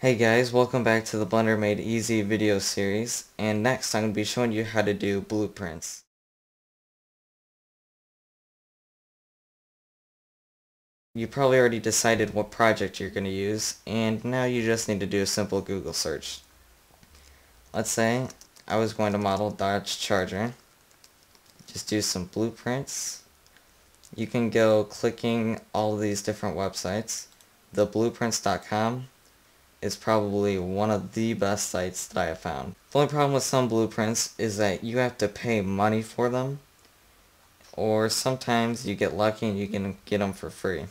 Hey guys, welcome back to the Blender Made Easy video series, and next I'm going to be showing you how to do blueprints. You probably already decided what project you're going to use, and now you just need to do a simple Google search. Let's say I was going to model Dodge Charger. Just do some blueprints. You can go clicking all of these different websites. Theblueprints.com is probably one of the best sites that I have found. The only problem with some blueprints is that you have to pay money for them, or sometimes you get lucky and you can get them for free.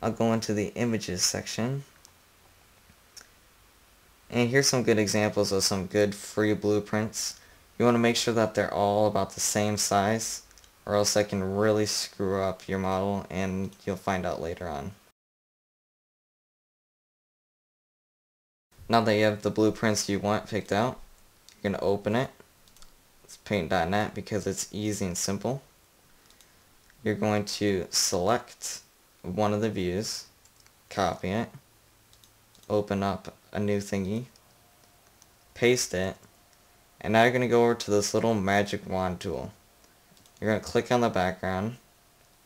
I'll go into the images section, and here's some good examples of some good free blueprints. You want to make sure that they're all about the same size, or else that can really screw up your model, and you'll find out later on. Now that you have the blueprints you want picked out, you're going to open it. It's paint.net because it's easy and simple. You're going to select one of the views, copy it, open up a new thingy, paste it, and now you're going to go over to this little magic wand tool. You're going to click on the background,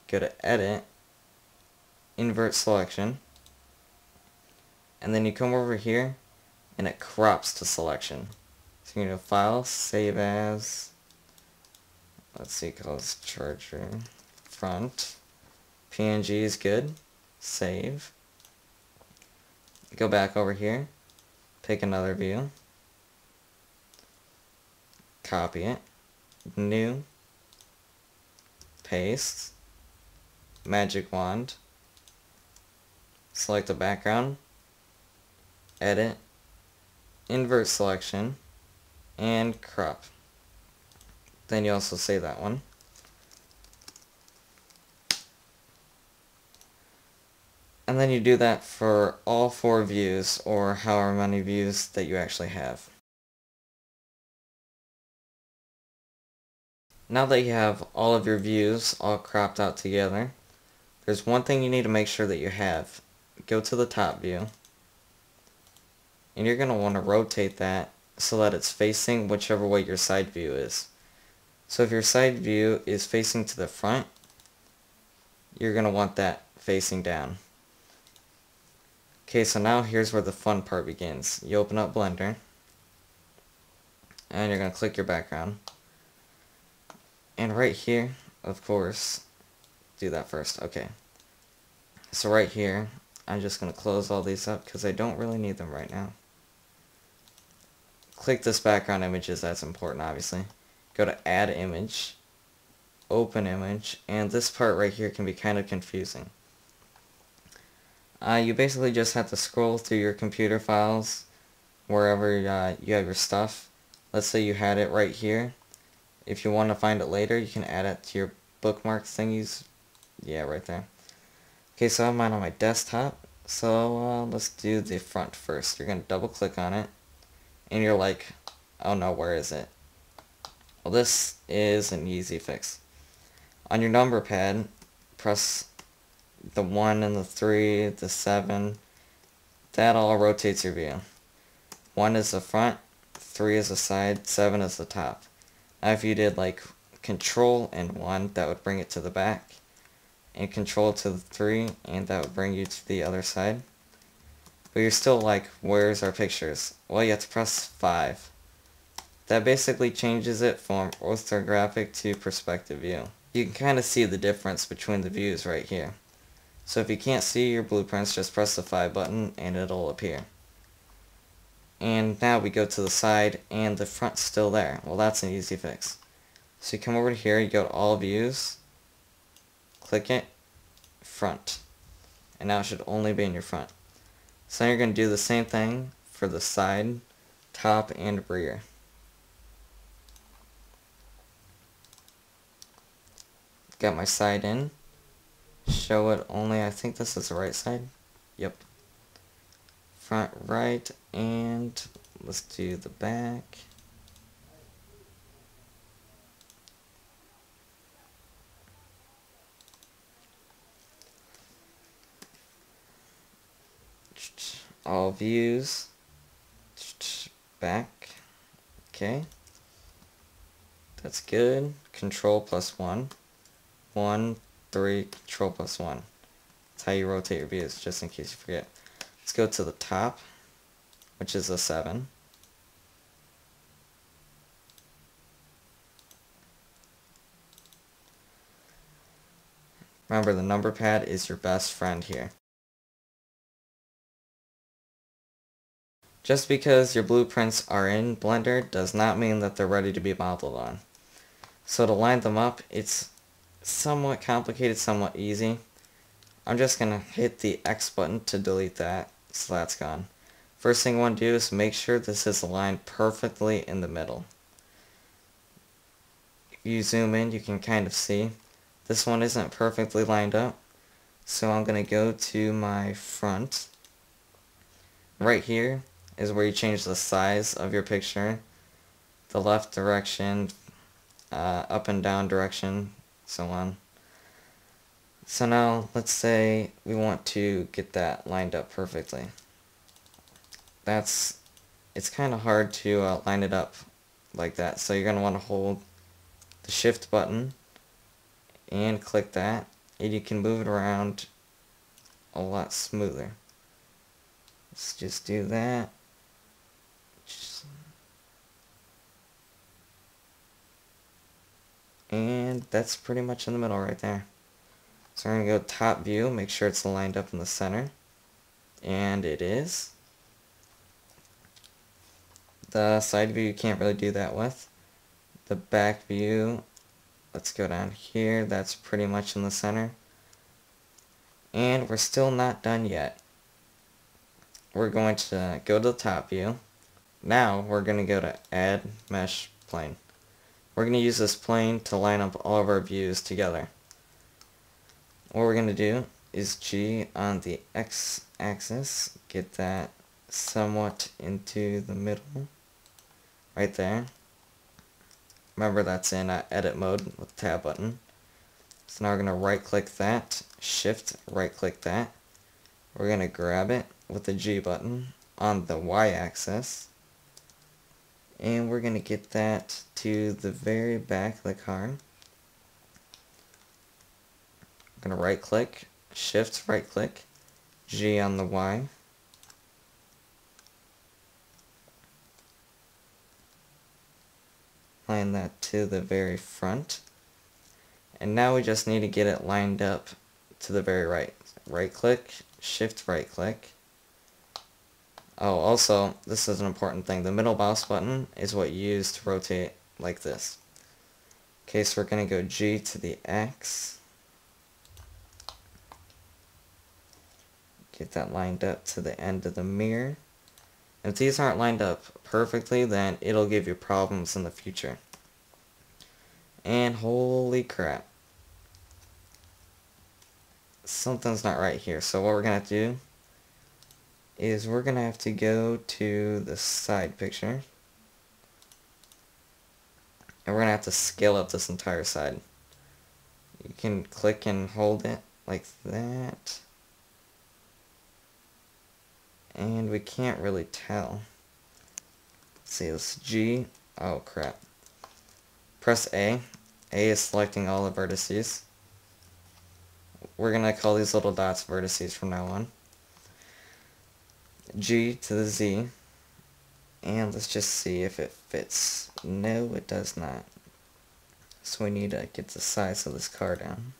go to edit, invert selection, and then you come over here and it crops to selection. So you're going to file, save as, let's see, close charger, front, PNG is good, save, go back over here, pick another view, copy it, new, paste, magic wand, select the background, edit, invert selection, and crop. Then you also save that one. And then you do that for all four views, or however many views that you actually have. Now that you have all of your views all cropped out together, there's one thing you need to make sure that you have. Go to the top view, and you're going to want to rotate that so that it's facing whichever way your side view is. So if your side view is facing to the front, you're going to want that facing down. Okay, so now here's where the fun part begins. You open up Blender, and you're going to click your background. And right here, of course, do that first. Okay. So right here, I'm just going to close all these up because I don't really need them right now click this background images, that's important obviously. Go to add image, open image, and this part right here can be kind of confusing. Uh, you basically just have to scroll through your computer files wherever uh, you have your stuff. Let's say you had it right here. If you want to find it later, you can add it to your bookmark thingies. Yeah, right there. Okay, so I have mine on my desktop. So uh, let's do the front first. You're going to double click on it and you're like, oh no, where is it? Well, this is an easy fix. On your number pad, press the 1 and the 3, the 7. That all rotates your view. 1 is the front, 3 is the side, 7 is the top. Now if you did like control and 1, that would bring it to the back. And control to the 3, and that would bring you to the other side. But you're still like, where's our pictures? Well, you have to press 5. That basically changes it from orthographic to perspective view. You can kind of see the difference between the views right here. So if you can't see your blueprints, just press the 5 button and it'll appear. And now we go to the side and the front's still there. Well, that's an easy fix. So you come over here, you go to all views, click it, front. And now it should only be in your front. So you're going to do the same thing for the side, top, and rear. Got my side in. Show it only, I think this is the right side. Yep. Front right, and let's do the back. All views, back, okay, that's good, control plus one, one, three, control plus one, that's how you rotate your views, just in case you forget. Let's go to the top, which is a seven, Remember, the number pad is your best friend here. Just because your blueprints are in Blender does not mean that they're ready to be modeled on. So to line them up, it's somewhat complicated, somewhat easy. I'm just going to hit the X button to delete that, so that's gone. First thing I want to do is make sure this is aligned perfectly in the middle. If you zoom in, you can kind of see this one isn't perfectly lined up. So I'm going to go to my front. Right here is where you change the size of your picture. The left direction, uh, up and down direction, so on. So now, let's say we want to get that lined up perfectly. That's, it's kind of hard to uh, line it up like that. So you're going to want to hold the shift button and click that and you can move it around a lot smoother. Let's just do that. And that's pretty much in the middle right there. So we're going to go top view, make sure it's lined up in the center. And it is. The side view you can't really do that with. The back view Let's go down here. That's pretty much in the center. And we're still not done yet. We're going to go to the top view. Now we're going to go to add mesh plane. We're going to use this plane to line up all of our views together. What we're going to do is G on the X axis, get that somewhat into the middle, right there. Remember that's in uh, edit mode with the tab button. So now we're going to right click that, shift right click that. We're going to grab it with the G button on the Y axis. And we're going to get that to the very back of the car. I'm going to right click, shift right click, G on the Y. line that to the very front. And now we just need to get it lined up to the very right. Right click, shift right click. Oh, also, this is an important thing. The middle mouse button is what you use to rotate like this. Okay, so we're going to go G to the X. Get that lined up to the end of the mirror. If these aren't lined up perfectly, then it'll give you problems in the future. And holy crap. Something's not right here. So what we're going to do is we're going to have to go to the side picture. And we're going to have to scale up this entire side. You can click and hold it like that and we can't really tell. Let's see, this G. Oh, crap. Press A. A is selecting all the vertices. We're going to call these little dots vertices from now on. G to the Z. And let's just see if it fits. No, it does not. So we need to get the size of this car down.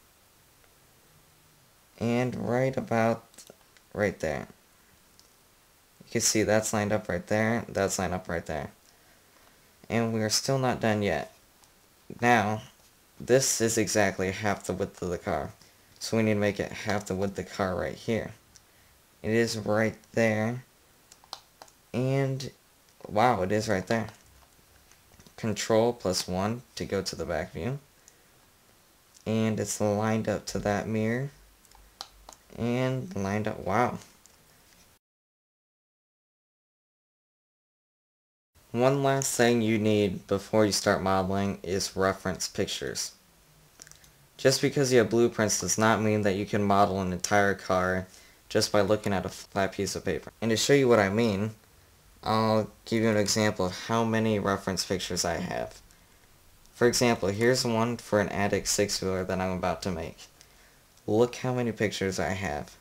And right about right there. You can see that's lined up right there, that's lined up right there. And we are still not done yet. Now, this is exactly half the width of the car. So we need to make it half the width of the car right here. It is right there. And, wow, it is right there. Control plus 1 to go to the back view. And it's lined up to that mirror. And lined up, wow. One last thing you need before you start modeling is reference pictures. Just because you have blueprints does not mean that you can model an entire car just by looking at a flat piece of paper. And to show you what I mean, I'll give you an example of how many reference pictures I have. For example, here's one for an attic six-wheeler that I'm about to make. Look how many pictures I have.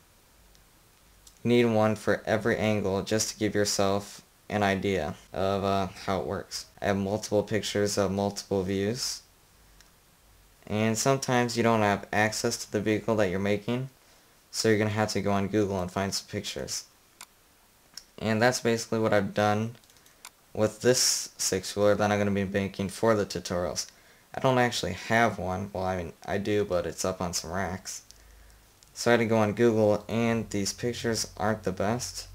Need one for every angle just to give yourself an idea of uh, how it works. I have multiple pictures of multiple views. And sometimes you don't have access to the vehicle that you're making, so you're going to have to go on Google and find some pictures. And that's basically what I've done with this six-wheeler that I'm going to be making for the tutorials. I don't actually have one. Well, I mean, I do, but it's up on some racks. So I had to go on Google, and these pictures aren't the best,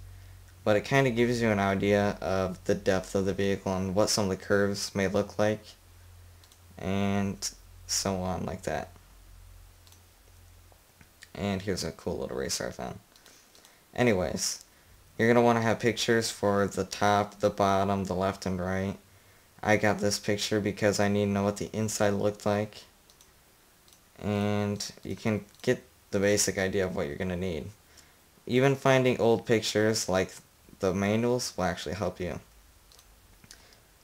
but it kind of gives you an idea of the depth of the vehicle and what some of the curves may look like, and so on like that. And here's a cool little racer found. Anyways, you're going to want to have pictures for the top, the bottom, the left and right. I got this picture because I need to know what the inside looked like. And you can get the basic idea of what you're going to need. Even finding old pictures like the manuals will actually help you.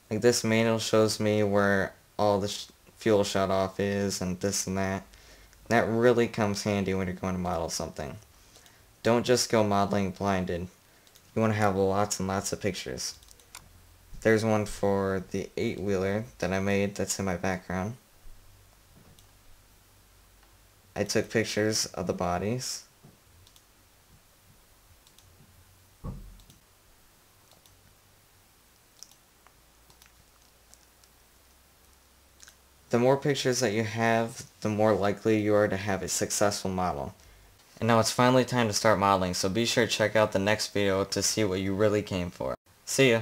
Like this manual shows me where all the sh fuel shut off is and this and that. That really comes handy when you're going to model something. Don't just go modeling blinded. You want to have lots and lots of pictures. There's one for the 8-wheeler that I made that's in my background. I took pictures of the bodies. The more pictures that you have, the more likely you are to have a successful model. And now it's finally time to start modeling, so be sure to check out the next video to see what you really came for. See ya!